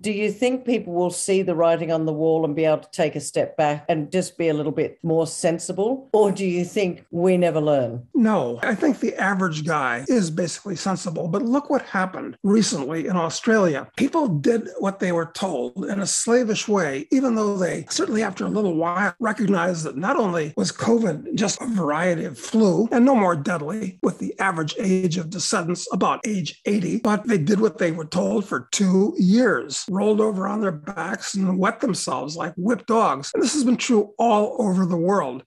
Do you think people will see the writing on the wall and be able to take a step back and just be a little bit more sensible? Or do you think we never learn? No, I think the average guy is basically sensible. But look what happened recently in Australia. People did what they were told in a slavish way, even though they certainly after a little while recognized that not only was COVID just a variety of flu and no more deadly with the average age of descendants about age 80, but they did what they were told for two years rolled over on their backs and wet themselves like whipped dogs. And this has been true all over the world.